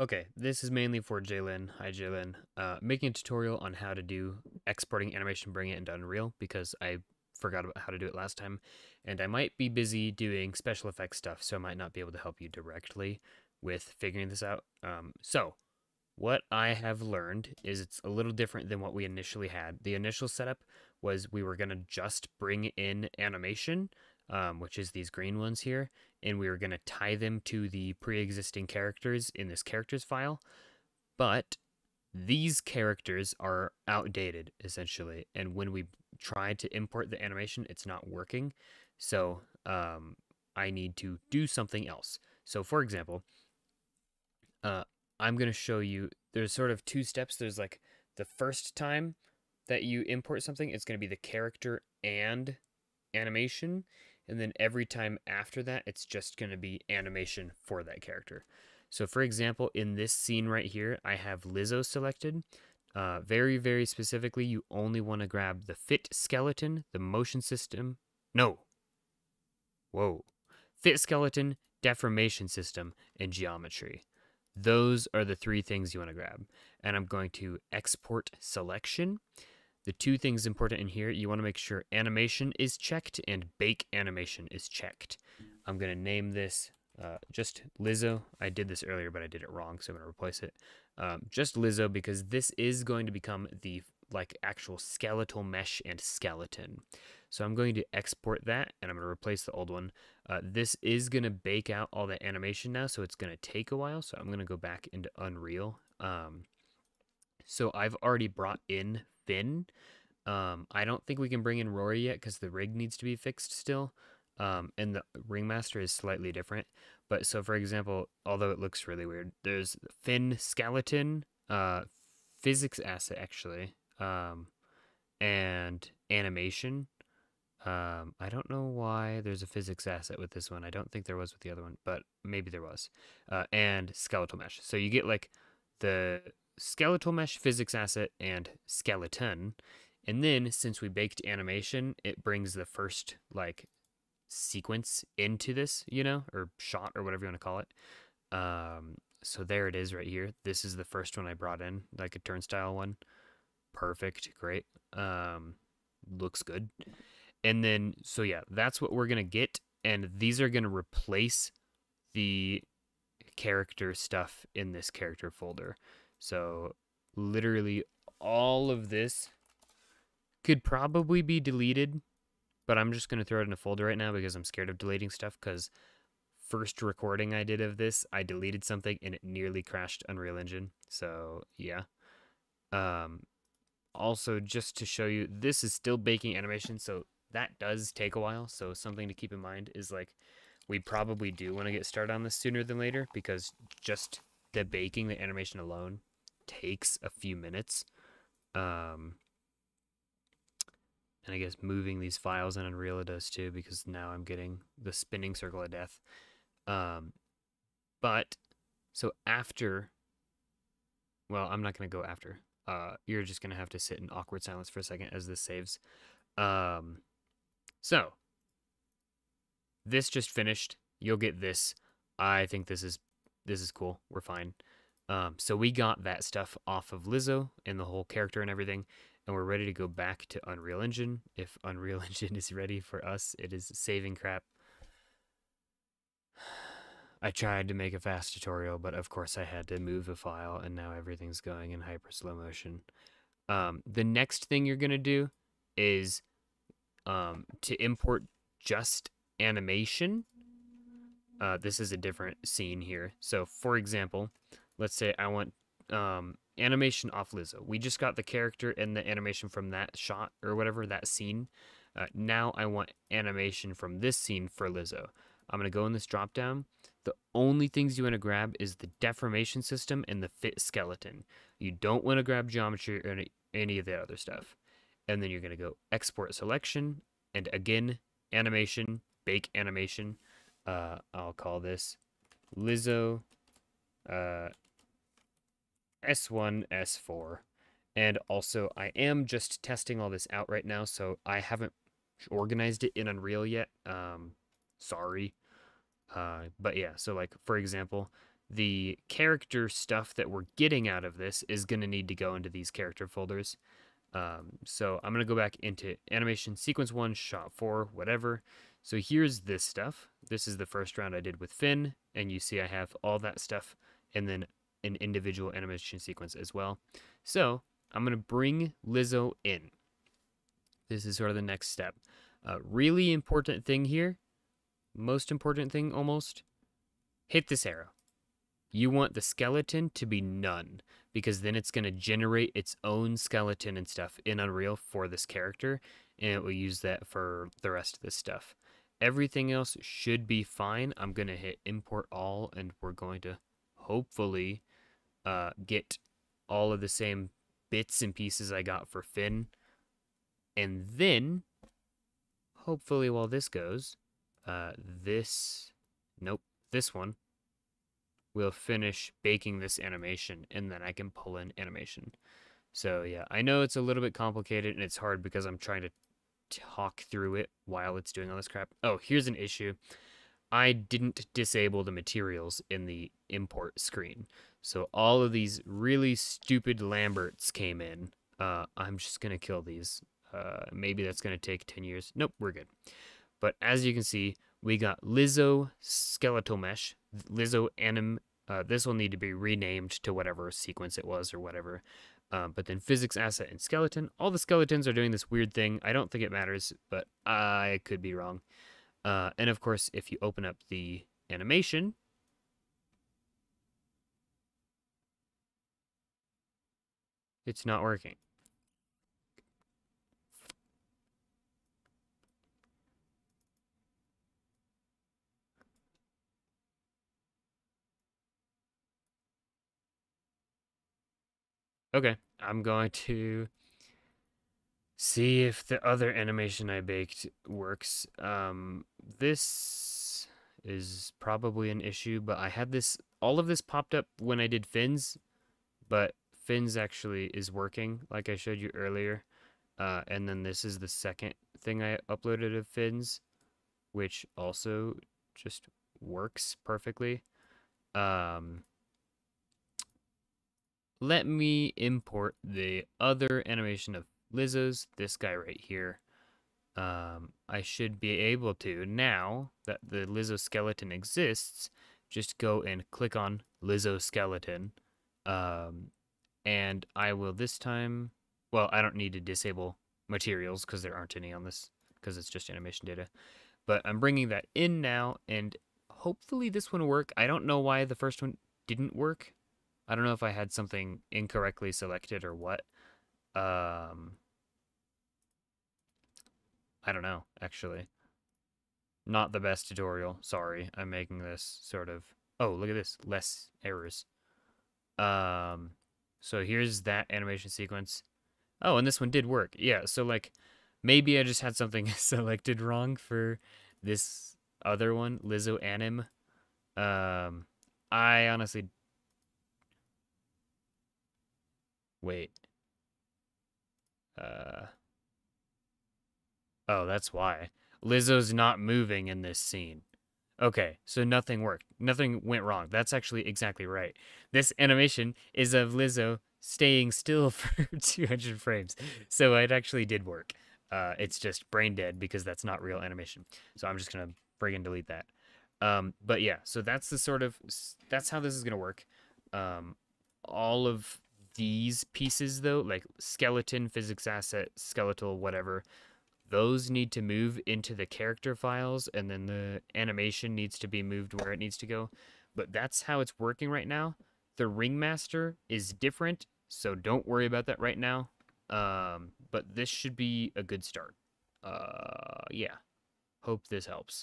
Okay, this is mainly for Jalen. Hi, Jalen. Uh, making a tutorial on how to do exporting animation, bring it into Unreal because I forgot about how to do it last time, and I might be busy doing special effects stuff, so I might not be able to help you directly with figuring this out. Um, so, what I have learned is it's a little different than what we initially had. The initial setup was we were going to just bring in animation, um, which is these green ones here, and we were going to tie them to the pre-existing characters in this characters file. But these characters are outdated, essentially, and when we try to import the animation, it's not working. So um, I need to do something else. So for example, uh, I'm going to show you, there's sort of two steps. There's like the first time that you import something, it's going to be the character and animation. And then every time after that, it's just going to be animation for that character. So for example, in this scene right here, I have Lizzo selected. Uh, very, very specifically, you only want to grab the fit skeleton, the motion system. No. Whoa. Fit skeleton, deformation system, and geometry. Those are the three things you want to grab. And I'm going to export selection. The two things important in here, you want to make sure animation is checked and bake animation is checked. I'm going to name this uh, just Lizzo. I did this earlier, but I did it wrong, so I'm going to replace it. Um, just Lizzo because this is going to become the like actual skeletal mesh and skeleton. So I'm going to export that and I'm going to replace the old one. Uh, this is going to bake out all the animation now, so it's going to take a while. So I'm going to go back into Unreal. Um, so I've already brought in Finn. Um, I don't think we can bring in Rory yet because the rig needs to be fixed still. Um, and the ringmaster is slightly different. But so, for example, although it looks really weird, there's Finn skeleton, uh, physics asset actually, um, and animation. Um, I don't know why there's a physics asset with this one. I don't think there was with the other one, but maybe there was. Uh, and skeletal mesh. So you get like the skeletal mesh physics asset and skeleton. And then since we baked animation, it brings the first like sequence into this, you know, or shot or whatever you want to call it. Um, so there it is right here. This is the first one I brought in, like a turnstile one. Perfect, great. Um, looks good. And then, so yeah, that's what we're gonna get, and these are gonna replace the character stuff in this character folder. So literally all of this could probably be deleted but I'm just going to throw it in a folder right now because I'm scared of deleting stuff because first recording I did of this, I deleted something and it nearly crashed Unreal Engine. So, yeah. Um, also, just to show you, this is still baking animation, so that does take a while. So, something to keep in mind is like we probably do want to get started on this sooner than later because just the baking the animation alone takes a few minutes. Um, and I guess moving these files in Unreal it does too, because now I'm getting the spinning circle of death. Um, but, so after, well, I'm not going to go after. Uh, you're just going to have to sit in awkward silence for a second as this saves. Um, so, this just finished. You'll get this. I think this is this is cool. We're fine. Um, so we got that stuff off of Lizzo and the whole character and everything and we're ready to go back to Unreal Engine. If Unreal Engine is ready for us, it is saving crap. I tried to make a fast tutorial, but of course I had to move a file, and now everything's going in hyper slow motion. Um, the next thing you're going to do is um, to import just animation. Uh, this is a different scene here. So, for example, let's say I want um, animation off Lizzo. We just got the character and the animation from that shot or whatever, that scene. Uh, now I want animation from this scene for Lizzo. I'm going to go in this drop down. The only things you want to grab is the deformation system and the fit skeleton. You don't want to grab geometry or any, any of the other stuff. And then you're going to go export selection and again, animation, bake animation. Uh, I'll call this Lizzo uh, S1, S4. And also, I am just testing all this out right now, so I haven't organized it in Unreal yet. Um, sorry. Uh, but yeah, so like, for example, the character stuff that we're getting out of this is going to need to go into these character folders. Um, so I'm going to go back into animation sequence one, shot four, whatever. So here's this stuff. This is the first round I did with Finn, and you see I have all that stuff and then an individual animation sequence as well. So I'm going to bring Lizzo in. This is sort of the next step. Uh, really important thing here, most important thing almost, hit this arrow. You want the skeleton to be none because then it's going to generate its own skeleton and stuff in Unreal for this character and it will use that for the rest of this stuff. Everything else should be fine. I'm going to hit import all and we're going to hopefully uh, get all of the same bits and pieces I got for Finn. And then, hopefully while this goes, uh, this, nope, this one we'll finish baking this animation and then I can pull in animation. So yeah, I know it's a little bit complicated and it's hard because I'm trying to talk through it while it's doing all this crap. Oh, here's an issue. I didn't disable the materials in the import screen. So all of these really stupid Lamberts came in. Uh, I'm just going to kill these. Uh, maybe that's going to take 10 years. Nope, we're good. But as you can see, we got Lizzo skeletal mesh, Lizzo anim. Uh, this will need to be renamed to whatever sequence it was or whatever. Um, but then physics asset and skeleton. All the skeletons are doing this weird thing. I don't think it matters, but I could be wrong. Uh, and of course, if you open up the animation, it's not working. Okay, I'm going to see if the other animation I baked works. Um, this is probably an issue, but I had this, all of this popped up when I did Finn's, but Finn's actually is working, like I showed you earlier. Uh, and then this is the second thing I uploaded of Finn's, which also just works perfectly. Um, let me import the other animation of Lizzo's, this guy right here. Um, I should be able to, now that the Lizzo skeleton exists, just go and click on Lizzo skeleton. Um, and I will this time, well, I don't need to disable materials because there aren't any on this because it's just animation data. But I'm bringing that in now and hopefully this one will work. I don't know why the first one didn't work. I don't know if I had something incorrectly selected or what. Um, I don't know, actually. Not the best tutorial. Sorry, I'm making this sort of... Oh, look at this. Less errors. Um, so here's that animation sequence. Oh, and this one did work. Yeah, so like, maybe I just had something selected wrong for this other one, Lizzo Anim. Um, I honestly... Wait. Uh... Oh, that's why. Lizzo's not moving in this scene. Okay, so nothing worked. Nothing went wrong. That's actually exactly right. This animation is of Lizzo staying still for 200 frames. So it actually did work. Uh, it's just brain dead because that's not real animation. So I'm just going to friggin' delete that. Um, but yeah, so that's the sort of, that's how this is going to work. Um, all of these pieces though, like skeleton, physics asset, skeletal, whatever, those need to move into the character files and then the animation needs to be moved where it needs to go. But that's how it's working right now. The ringmaster is different, so don't worry about that right now. Um, but this should be a good start. Uh, yeah. Hope this helps.